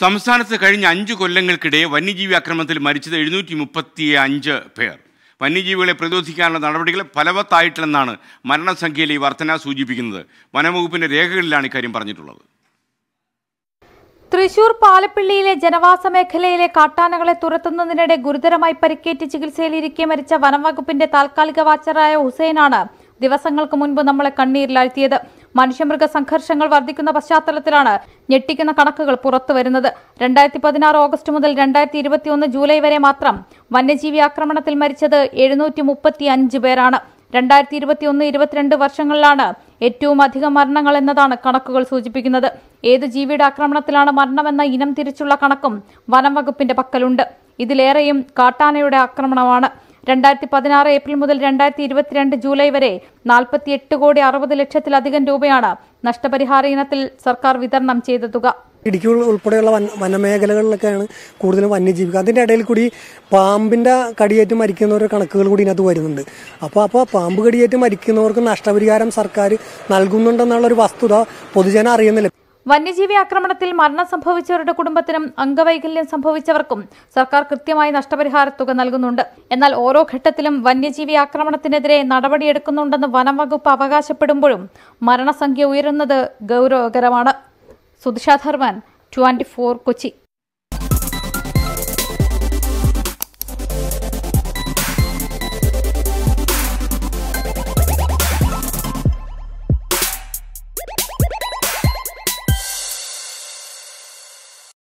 സംസ്ഥാനത്ത് കഴിഞ്ഞ അഞ്ച് കൊല്ലങ്ങൾക്കിടെ വന്യജീവി ആക്രമണത്തിൽ മരിച്ചത് എഴുന്നൂറ്റി മുപ്പത്തി അഞ്ച് പേർ. വന്യജീവികളെ പ്രതിരോധിക്കാനുള്ള നടപടികൾ ഫലവത്തായിട്ടില്ലെന്നാണ് മരണസംഖ്യയിലെ ഈ വർധന സൂചിപ്പിക്കുന്നത്. വനംവകുപ്പിന്റെ രേഖകളിലാണ് ഇക്കാര്യം പറഞ്ഞിട്ടുള്ളത്. തൃശൂർ പാലപ്പിള്ളിയിലെ ജനവാസ മേഖലയിലെ കാട്ടാനകളെ തുരത്തുന്നതിനിടെ ഗുരുതരമായി പരിക്കേറ്റ് ചികിത്സയിലിരിക്കെ മരിച്ച വനംവകുപ്പിന്റെ താൽക്കാലിക വാച്ചറായ ഹുസൈനാണ് ദിവസങ്ങൾക്ക് മുൻപ് നമ്മളെ കണ്ണീരിലാഴ്ത്തിയത്. മനുഷ്യമൃഗ സംഘർഷങ്ങൾ വർദ്ധിക്കുന്ന പശ്ചാത്തലത്തിലാണ് ഞെട്ടിക്കുന്ന കണക്കുകൾ പുറത്തുവരുന്നത് രണ്ടായിരത്തി പതിനാറ് ഓഗസ്റ്റ് മുതൽ രണ്ടായിരത്തി ഇരുപത്തിയൊന്ന് ജൂലൈ വരെ മാത്രം വന്യജീവി ആക്രമണത്തിൽ മരിച്ചത് എഴുന്നൂറ്റി മുപ്പത്തി അഞ്ച് പേരാണ്. രണ്ടായിരത്തി ഇരുപത്തിയൊന്ന് ഇരുപത്തിരണ്ട് വർഷങ്ങളിലാണ് ഏറ്റവും അധികം മരണങ്ങൾ എന്നതാണ് കണക്കുകൾ സൂചിപ്പിക്കുന്നത്. ഏത് ജീവിയുടെ ആക്രമണത്തിലാണ് മരണമെന്ന ഇനം തിരിച്ചുള്ള കണക്കും വനം വകുപ്പിന്റെ പക്കലുണ്ട്. ഇതിലേറെയും കാട്ടാനയുടെ ആക്രമണമാണ്. രണ്ടായിരത്തി പതിനാറ് ഏപ്രിൽ മുതൽ രണ്ടായിരത്തി ഇരുപത്തിരണ്ട് ജൂലൈ വരെ നാൽപ്പത്തി എട്ട് കോടി അറുപത് ലക്ഷത്തിലധികം രൂപയാണ് നഷ്ടപരിഹാര ഇനത്തിൽ സർക്കാർ വിതരണം ചെയ്ത തുക. ഇടുക്കി ഉൾ- ഉൾപ്പെടെയുള്ള വന വനമേഖലകളിലൊക്കെയാണ് കൂടുതലും വന്യജീവികൾ. അതിന്റെ ഇടയിൽ കൂടി പാമ്പിന്റെ കടിയേറ്റ് മരിക്കുന്നവരുടെ കണക്കുകൾ കൂടി ഇതിനകത്ത് വരുന്നുണ്ട്. അപ്പോൾ അപ്പോൾ പാമ്പ് കടിയേറ്റ് മരിക്കുന്നവർക്ക് നഷ്ടപരിഹാരം സർക്കാർ നൽകുന്നുണ്ടെന്നുള്ളൊരു വസ്തുത പൊതുജനം അറിയുന്നില്ല. വന്യജീവി ആക്രമണത്തിൽ മരണം സംഭവിച്ചവരുടെ കുടുംബത്തിനും അംഗവൈകല്യം സംഭവിച്ചവർക്കും സർക്കാർ കൃത്യമായി നഷ്ടപരിഹാര തുക നൽകുന്നുണ്ട്. എന്നാൽ ഓരോ ഘട്ടത്തിലും വന്യജീവി ആക്രമണത്തിനെതിരെ നടപടിയെടുക്കുന്നുണ്ടെന്ന് വനം വകുപ്പ് അവകാശപ്പെടുമ്പോഴും മരണസംഖ്യ ഉയരുന്നത് ഗൗരവകരമാണ്. സുധിഷ ധർമ്മൻ ട്വന്റി കൊച്ചി.